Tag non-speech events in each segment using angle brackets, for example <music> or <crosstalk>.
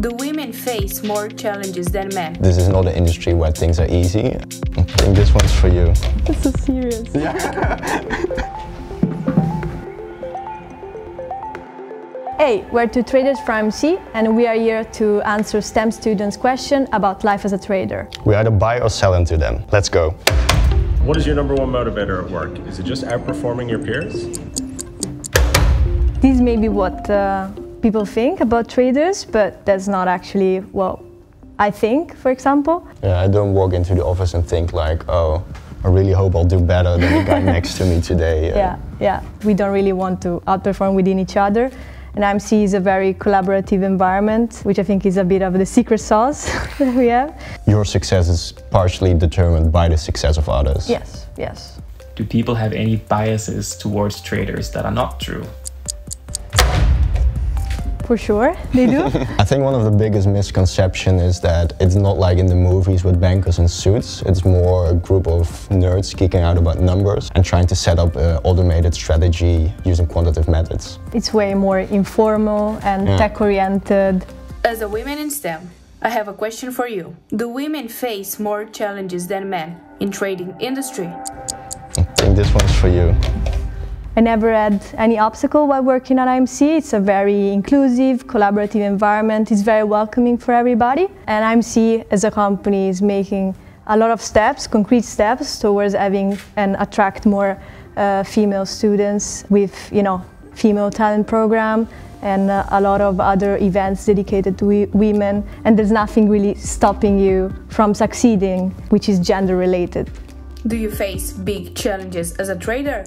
Do women face more challenges than men? This is not an industry where things are easy. I think this one's for you. This is serious. Yeah. Hey, we're two traders from IMC and we are here to answer STEM students' question about life as a trader. We either buy or sell into them. Let's go. What is your number one motivator at work? Is it just outperforming your peers? This may be what uh, people think about traders, but that's not actually what I think, for example. Yeah, I don't walk into the office and think like, oh, I really hope I'll do better than the guy <laughs> next to me today. Yeah, yeah. We don't really want to outperform within each other. And IMC is a very collaborative environment, which I think is a bit of the secret sauce <laughs> that we have. Your success is partially determined by the success of others. Yes, yes. Do people have any biases towards traders that are not true? For sure, they do. <laughs> I think one of the biggest misconceptions is that it's not like in the movies with bankers in suits. It's more a group of nerds geeking out about numbers and trying to set up an automated strategy using quantitative methods. it's way more informal and Yeah. tech-oriented. As a woman in STEM, I have a question for you. Do women face more challenges than men in trading industry? I think this one's for you. I never had any obstacle while working at IMC. It's a very inclusive, collaborative environment. It's very welcoming for everybody. And IMC as a company is making a lot of steps, concrete steps towards having and attract more uh, female students with, you know, female talent program and uh, a lot of other events dedicated to women. And there's nothing really stopping you from succeeding, which is gender related. Do you face big challenges as a trader?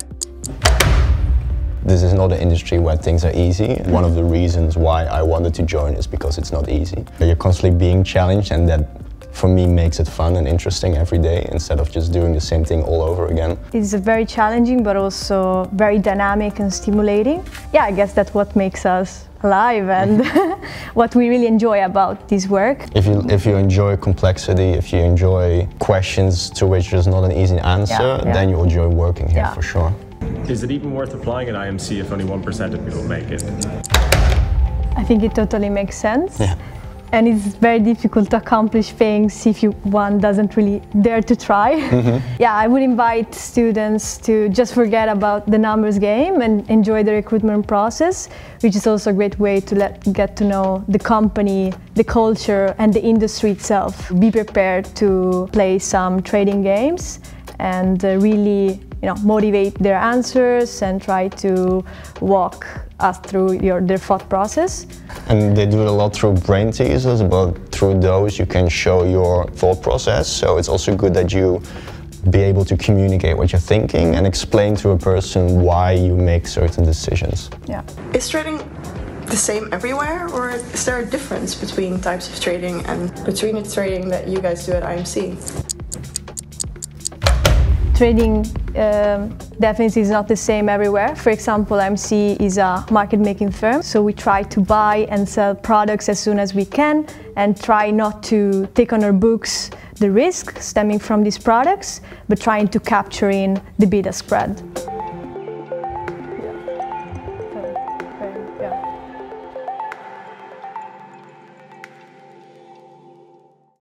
This is not an industry where things are easy. One of the reasons why I wanted to join is because it's not easy. You're constantly being challenged and that for me makes it fun and interesting every day instead of just doing the same thing all over again. It's very challenging, but also very dynamic and stimulating. Yeah, I guess that's what makes us alive and <laughs> what we really enjoy about this work. If you if you enjoy complexity, if you enjoy questions to which there's not an easy answer, Yeah, yeah. then you'll enjoy working here Yeah. for sure. Is it even worth applying at IMC if only 1% of people make it? I think it totally makes sense. Yeah. And it's very difficult to accomplish things if you one doesn't really dare to try. Mm-hmm. <laughs> Yeah, I would invite students to just forget about the numbers game and enjoy the recruitment process, which is also a great way to let, get to know the company, the culture, and the industry itself. Be prepared to play some trading games and uh, really you know, motivate their answers and try to walk us through your, their thought process. And they do it a lot through brain teasers, but through those you can show your thought process. So it's also good that you be able to communicate what you're thinking and explain to a person why you make certain decisions. Yeah. Is trading the same everywhere, or is there a difference between types of trading and between the trading that you guys do at IMC? Trading um, definitely is not the same everywhere. For example, IMC is a market making firm, so we try to buy and sell products as soon as we can and try not to take on our books the risk stemming from these products, but trying to capture in the beta spread.